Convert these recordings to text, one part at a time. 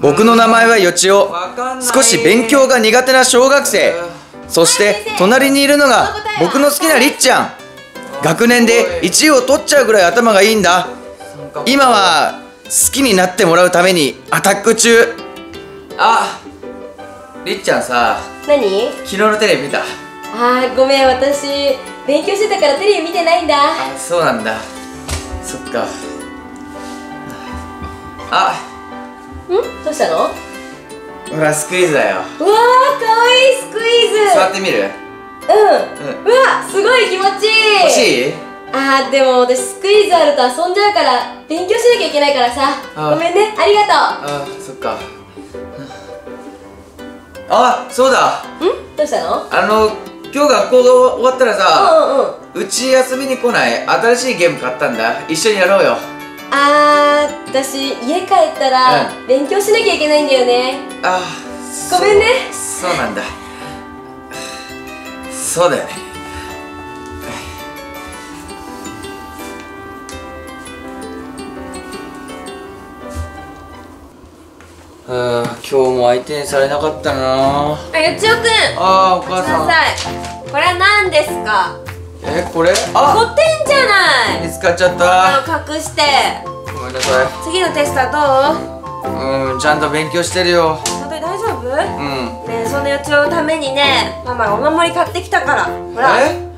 僕の名前はよちお。少し勉強が苦手な小学生。そして隣にいるのが僕の好きなりっちゃん。学年で1位を取っちゃうぐらい頭がいいんだ。今は好きになってもらうためにアタック中。ありっちゃんさ何？昨日のテレビ見た。あーごめん私勉強してたからテレビ見てないんだ。あそうなんだ。そっか。あんどうしたの？うわほらスクイズだよ。ーかわいいスクイズ。座ってみる？うん、うわすごい気持ちいい。欲しい？あーでも私スクイズあると遊んじゃうから勉強しなきゃいけないからさ。あごめんね。ありがあそっか。あそうだ。とうん？どうしたの？あの今日学校が終わったらさうんうんうち遊びに来ない？新しいゲーム買ったんだ。一緒にやろうよあー私家帰ったらう勉強しなきゃいけないんだよね。あごめんね。そうそうなんだ。そうだよね。あ今日も相手にされなかったな。あよちおくん。あーお母さん。さい。これは何ですか？えこれ？あ5点じゃない。見つかっちゃっあたの隠して。ごめんなさい。次のテストはう？んちゃんと勉強してるよ。どう本当に大丈夫？うん。ねえそんなよちおのためにねママがお守り買ってきたから。ほら。え？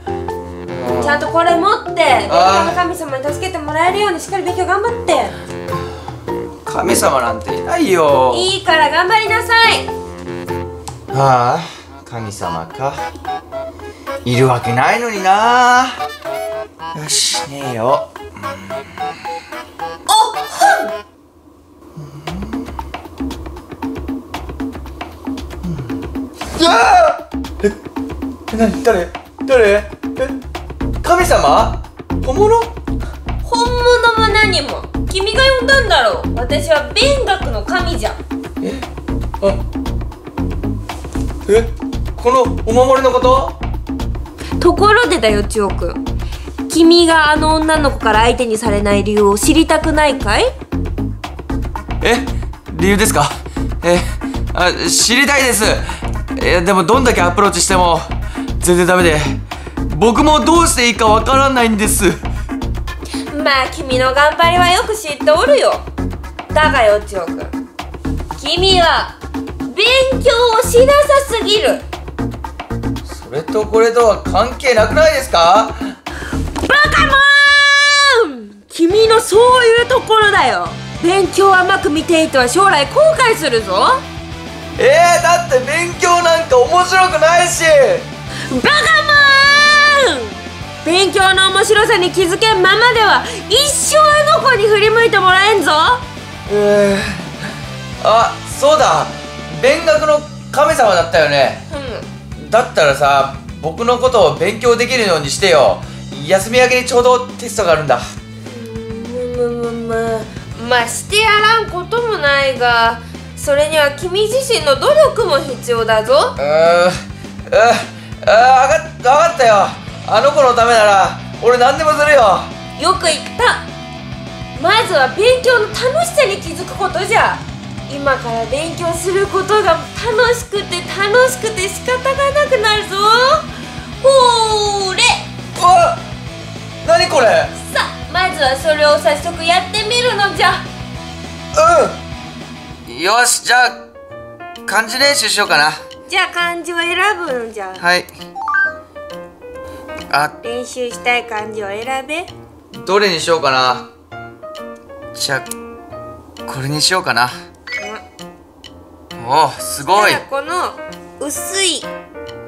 ちゃんとこれ持って勉強の神様に助けてもらえるようにしっかり勉強頑張って。神様なんていないよ。いいから頑張りなさい。はあ神様か。いるわけないのになよしねえよ。うわええ何誰？誰？え神様？本物？本物も何も。君が呼んだんだろう。私は勉学の神じゃん。え？あえ？このお守りのことところでだよ千代くん君があの女の子から相手にされない理由を知りたくないかい？え？理由ですか？え？あ知りたいです。えでもどんだけアプローチしても全然ダメで僕もどうしていいかわからないんです。まあ君の頑張りはよく知っておるよ。だがよ千代くん君は勉強をしなさすぎる。それとこれとは関係なくないですか？君のそういうところだよ。勉強を甘く見ていては将来後悔するぞ。えー、だって勉強なんか面白くないし。バカモーン勉強の面白さに気づけんままでは一生あの子に振り向いてもらえんぞ。えー、あそうだ。勉学の神様だったよね。うだったらさ僕のことを勉強できるようにしてよ。休み明けにちょうどテストがあるんだまあしてやらんこともないがそれには君自身の努力も必要だぞ。うーん。うーん。あー分かったよ。あの子のためなら俺何でもするよ。よく言った。まずは勉強の楽しさに気づくことじゃ。今から勉強することが楽しくて楽しくて仕方がなくなるぞ。ほーれ。うわ何これ？さあまずはそれを早速やってみるのじゃ。うん。よしじゃあ漢字練習しようかな。じゃあ漢字を選ぶのじゃ。はい。あ。練習したい漢字を選べ。どれにしようかな。じゃあこれにしようかな。おおすごい。じゃあこの薄い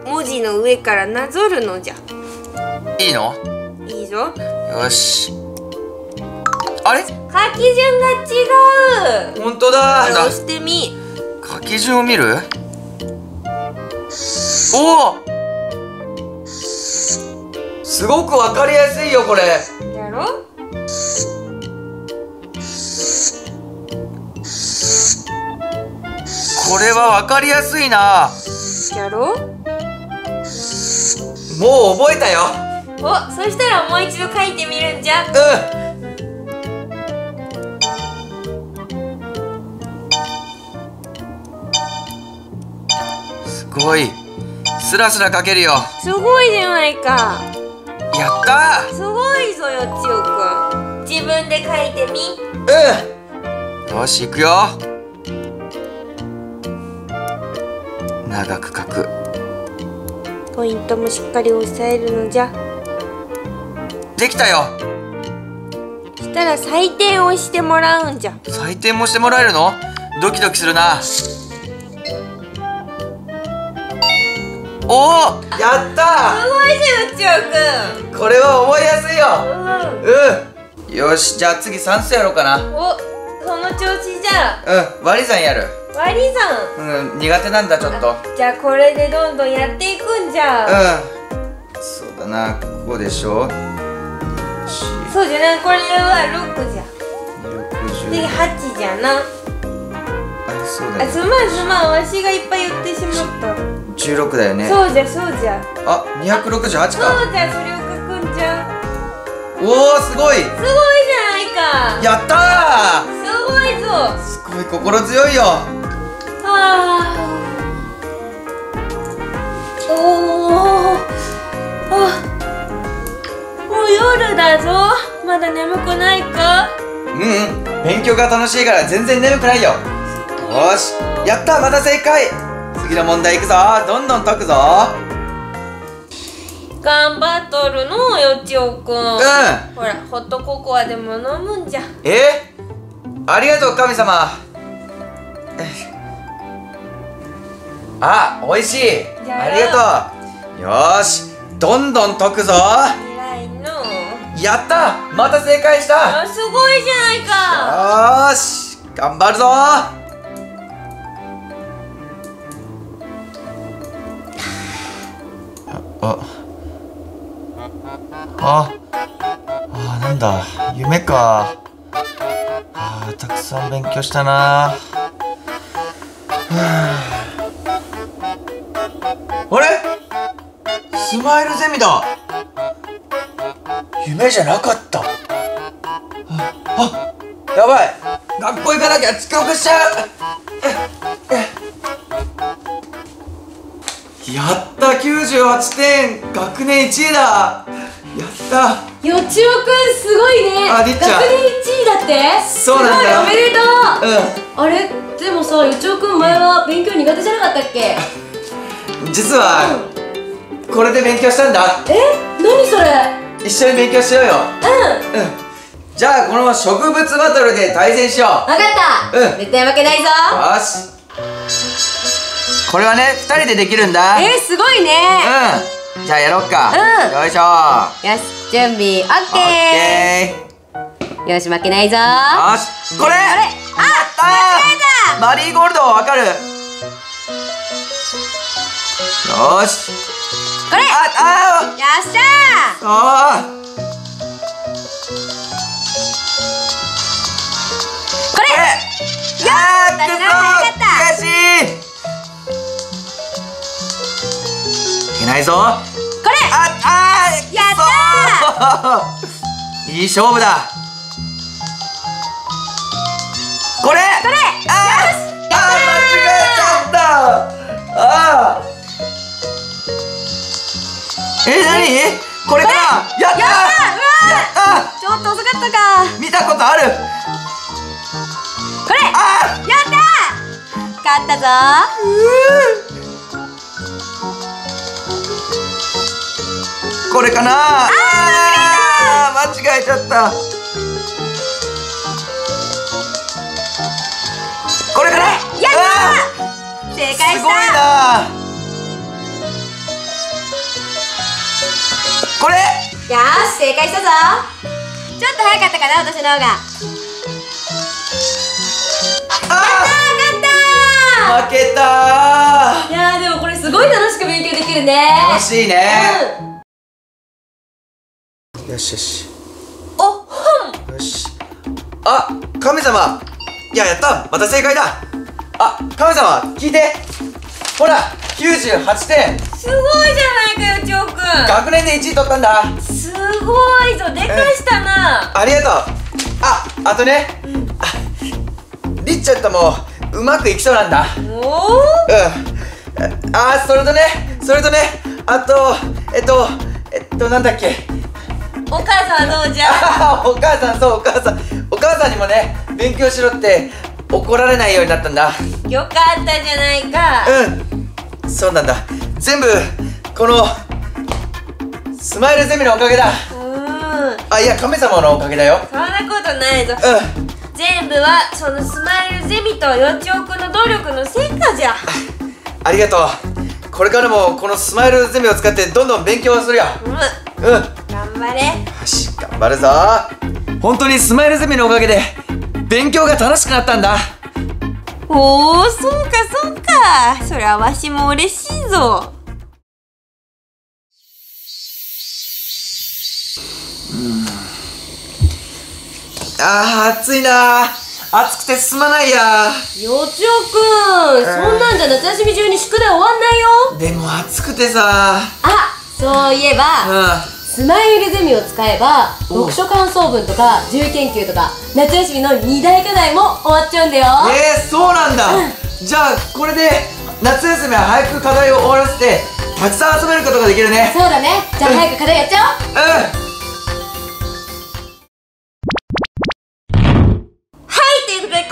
文字の上からなぞるのじゃ。いいの？いいぞ。よしあれ？書き順が違う。本当だ。押してみ。書き順を見る？おお。すごくわかりやすいよこれ。やろ？これはわかりやすいな。やろ？もう覚えたよ。おそしたらもう一度書いてみるんじゃ。うんごい。スラスラ書けるよ。すごいじゃないか。やったすごいぞよちおく。ん自分で書いてみ。ーうんよし行くよ。長く書く。ポイントもしっかり押さえるのじゃ。できたよ。したら採点をしてもらうんじゃ。採点もしてもらえるの？ドキドキするなおおやったすごいじゃよちおこれは覚えやすいよ。くんうん。うん。よしじゃあ次算数やろうかな。おその調子じゃ。うん割り算やる。割り算。うん苦手なんだちょっと。あじゃあこれでどんどんやっていくんじゃ。うん。そうだなここでしょ。そうじゃなこれは6じゃ。次60 8じゃな。あそうだよあすまんすまんわしがいっぱい言ってしまった。16だよね。そうじゃそうじゃ。あ268そうか。じゃそれを書くんじゃおおすごい。すごいじゃないか。やったすごいぞ。ーすごい心強いよ。あ。ー。おー。あもう夜だぞ。まだ眠くないか？うんうん。勉強が楽しいから全然眠くないよよーしやったまた正解。次の問題いくぞ。どんどん解くぞ。頑張っとるのよちおくん、うん。ほらホットココアでも飲むんじゃ。え？ありがとう神様。え。あ美味しい。あ。ありがとう。よーしどんどん解くぞ。やったまた正解した。あすごいじゃないか。よーし頑張るぞあ。あ。あなんだ。夢か。あーたくさん勉強したな。ああれ？スマイルゼミだ。夢じゃなかった。あやばい。学校行かなきゃ遅刻しちゃう。やった98点学年1位だ。やった。よちおくんすごいね。ありっちゃん学年1位だって？そうなんだ。よすごいおめでとう。うあれ？でもさよちおくん前は勉強苦手じゃなかったっけ？ん実はこれで勉強したんだ。え？何それ？一緒に勉強しようよ。うん。うん。じゃあこの植物バトルで対戦しよう。わかった。うん。絶対負けないぞ。よしこれはね2人でできるんだ。えー、すごいね。うん。じゃあやろっか。うん。よいしょ。よし準備オッケケー。ーよし負けないぞ。よし。これ。あれ。あマリーゴールドわかる。よし。これ。よああっしゃあこれ。これ。あー。だからくそ早かった。悔しいけないぞ。あこれ。あーやった いい勝負だ。これ。これ。あーあー間違えちゃった。あ。ーえ何これ。かな？やったやったやったちょっと遅かったか。見たことある。これ。あ。やった勝ったぞこれかな？あー間違えちゃった。これかな？やった正解すごいしたな。これ？よし正解したぞ。ちょっと早かったかな私の方が。ああー！負けたー。いやーでもこれすごい楽しく勉強できるね。楽しいね。うんよしよし。おほん。よし。あ神様。いややった。また正解だ。あ神様聞いて。ほら98点。すごいじゃないかよちおくん学年で1位取ったんだ。すごいぞ。でかしたな。ありがとう。ああとね、ありっちゃんともうまくいきそうなんだ。おおうん。あーそれとねそれとね。あとえっとえっとなんだっけお母さんはどうじゃ？お母さんそうお母さん。お母さんにもね勉強しろって怒られないようになったんだ。よかったじゃないか。うん。そうなんだ。全部このスマイルゼミのおかげだ。うん。あいや神様のおかげだよ。そんなことないぞ。うん。全部はそのスマイルゼミとよちおくんの努力の成果じゃ。ありがとう。これからもこのスマイルゼミを使ってどんどん勉強するよ。うん。うん。よ頑張れ。し頑張るぞ。本当にスマイルゼミのおかげで勉強が楽しくなったんだ。おおそうかそうか。そりゃわしも嬉しいぞ。あー暑いな。暑くて進まないや。よちおくん、そんなんじゃ夏休み中に宿題終わんないよ。でも暑くてさ。あそういえばうスマイルゼミを使えばお読書感想文とか自由研究とか夏休みの2大課題も終わっちゃうんだよ。んえー、そうなんだ、じゃあこれで夏休みは早く課題を終わらせてたくさん遊べることができるね。そうだね。じゃあ早く課題やっちゃおう。うん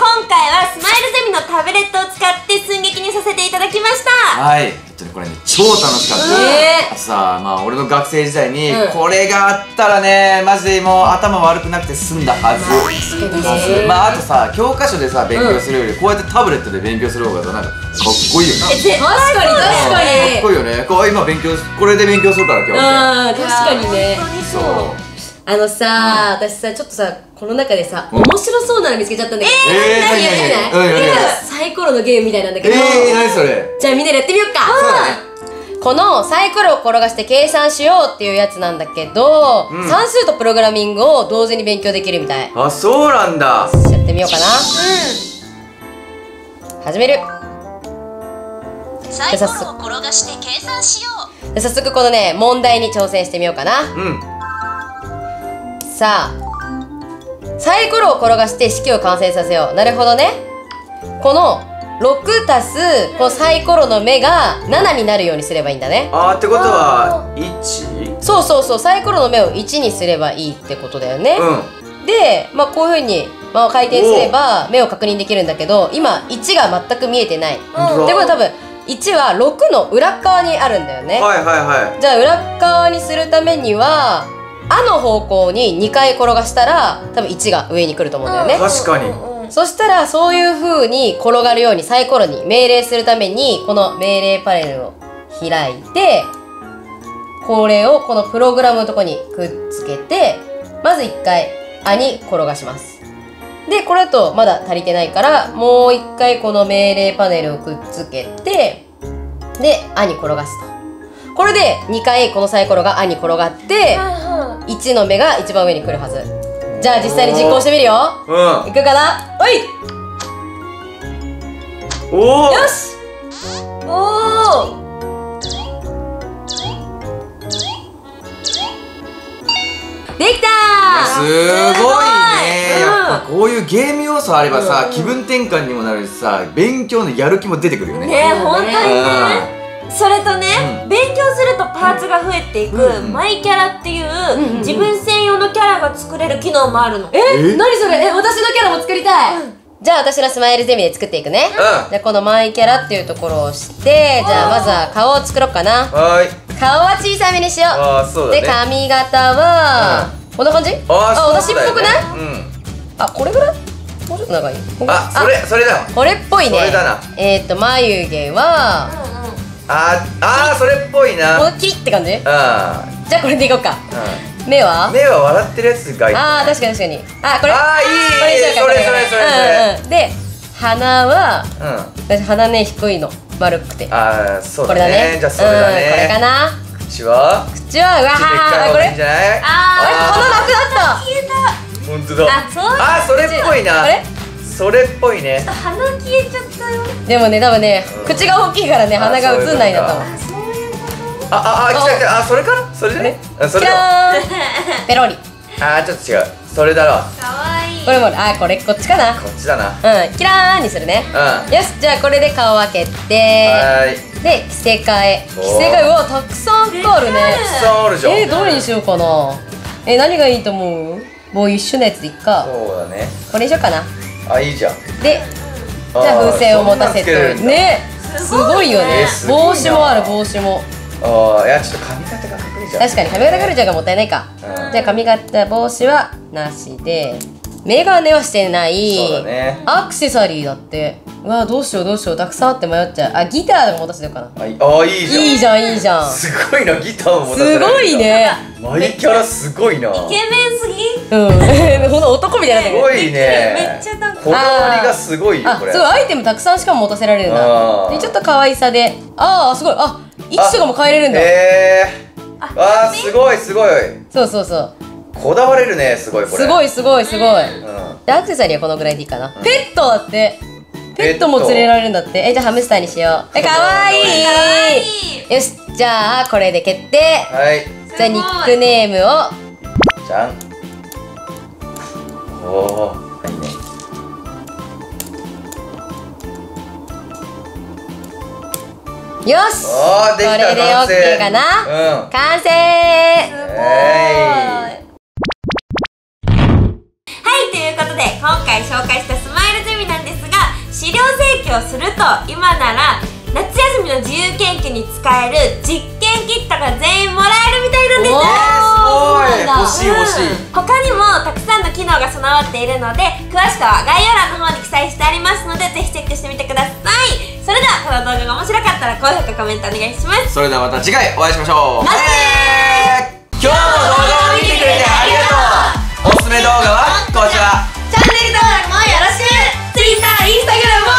今回はスマイルゼミのタブレットを使って寸劇にさせていただきました。はい、えっとねこれね超楽しかった、ねあとさまあ俺の学生時代にうん。これがあったらねマジでもう頭悪くなくて済んだはず、確かに。ねまああとさ教科書でさ勉強するよりこうやってタブレットで勉強する方がさなんかかっこいいよなえぜ確かに確かかっこいいよね。こう今勉強これで勉強するから今日。うん確かにね。本当にそそう。うあのさ、私さちょっとさこの中でさ、うん。面白そうなの見つけちゃったんだけど。えー何何やってないサイコロのゲームみたいなんだけど、えー、何それ？じゃあみんなでやってみようか。そうだね。このサイコロを転がして計算しようっていうやつなんだけど、うん。算数とプログラミングを同時に勉強できるみたい。あそうなんだ。やってみようかな。始める。サイコロを転がして計算しよう。で早速このね問題に挑戦してみようかな。うん。さあサイコロを転がして式を完成させよう。なるほどね。この6たすこのサイコロの目が7になるようにすればいいんだね。あーってことは 1? そうそうそうサイコロの目を1にすればいいってことだよね、うん。で、まあ、こういうふうに、まあ、回転すれば目を確認できるんだけど今1が全く見えてない、ってことは多分1は6の裏側にあるんだよね、はいはいはい。じゃあ裏側にするためには「あ」の方向に2回転がしたら多分1が上に来ると思うんだよね、確かに。そしたらそういう風に転がるようにサイコロに命令するためにこの命令パネルを開いてこれをこのプログラムのとこにくっつけてまず1回「あ」に転がします。でこれだとまだ足りてないからもう1回この命令パネルをくっつけてで「あ」に転がすとこれで2回このサイコロが「あ」に転がって1の目が一番上に来るはず。じゃあ実際に実行してみるよ。うん。いくかな？おい！おおよし！おおできたすごいね。やっぱうこういうゲーム要素あればさ、うん。気分転換にもなるしさ勉強のやる気も出てくるよね。ね本当にねそれとね、う勉強するとパーツが増えていく、うんマイキャラっていう、んうん自分専用のキャラが作れる機能もあるの。ええ？何それ？え私のキャラも作りたい、じゃあ私のスマイルゼミで作っていくね、うん。じゃあこのマイキャラっていうところを押してじゃあまずは顔を作ろうかな。はーい。顔は小さめにしよう。あーそうだね。で髪型は、こんな感じ？あー私っぽくない、うん。あこれぐらい？もうちょっと長い？ここ？あそれそれだわ。これっぽいね。それだな。えっ、ー、と眉毛はあーあーそれっぽいな。このキリって感じ？あじゃあこれでいこうか。ー目は？うん目は笑ってるやつがいい。あー確かに確かに。あこれあーいいこれそれこそれそれ。うんうん。で鼻はうん。私鼻ね低いの。丸くて。あーそうこだれだね。ねじゃあそれだうんこれかねな。口は？口はうわーこれあー。鼻なくなった。消えた。本当だ。あそう。あーそれっぽいな。これ？それっぽいね。鼻消えちゃったよ。でもね多分ねうん。口が大きいからねあ鼻が映んないんだと思う。あそういうこあああ来た来た。あそれかそれじゃね。あそじれだ。ペロリ。あーちょっと違う。それだろとかわいい。これもあこれこっちかな。こっちだな。うんキラーンにするね。うん。よしじゃあこれで顔開けて。はーい。で着せ替え。着せ替えうわたくさん服あるね。たくさんあるじゃん。えー、どれにしようかな。え何がいいと思う？もう一緒のやつでいっか。そうだね。これにしようかなあいいじゃん。でじゃあ風船を持たせて。ねすごいよね。えー帽子もある帽子も。ああいやちょっと髪型がかっこいいじゃん。確かに髪型がるちゃんがもったいないか、うん。じゃあ髪型帽子はなしでメガネはしてない。そうだね。アクセサリーだって。うわどうしようどうしよう。たくさんあって迷っちゃう。あギターでも持たせてようかな。あい。あいいじゃん。いいじゃんいいじゃん。すすごいなギターも持たせる。んだごいね。マイキャラすごいな。イケメンすぎうん。ほんと男みたいにな。すごいね。めっちゃなんか。こだわりがすごいよこれ。あすごいアイテムたくさんしかも持たせられるんあだー。でちょっと可愛さで。ああすごい。あ位置とかも変えれるんだ。へえあーすごいすごい。そうそうそう。こだわれるねすごいこれ。すごいすごいすごい。うん。でアクセサリーはこのぐらいでいいかな、ペットだって。ペットも連れられるんだって。えじゃあハムスターにしよう。えかわいい。かわいい。よし。じゃあこれで決定。はい。じゃあニックネームを。じゃんおおいいねよし。おーできたこれで完成 OK かな？うん。完成。えはいということで今回紹介したスマイルゼミなんですが資料請求をすると今なら夏休みの自由研究に使える実験キットが全員もらえるみたいなんです。おーー、すごい欲しい欲しい、うん。他にもたくさんの機能が備わっているので詳しくは概要欄の方に記載してありますのでぜひチェックしてみてください。それではこの動画が面白かったら高評価コメントお願いします。それではまた次回お会いしましょう。またね今日も動画を見てくれてありがとう。おすすめ動画はこちら。チャンネル登録もよろしく。Twitter、Instagram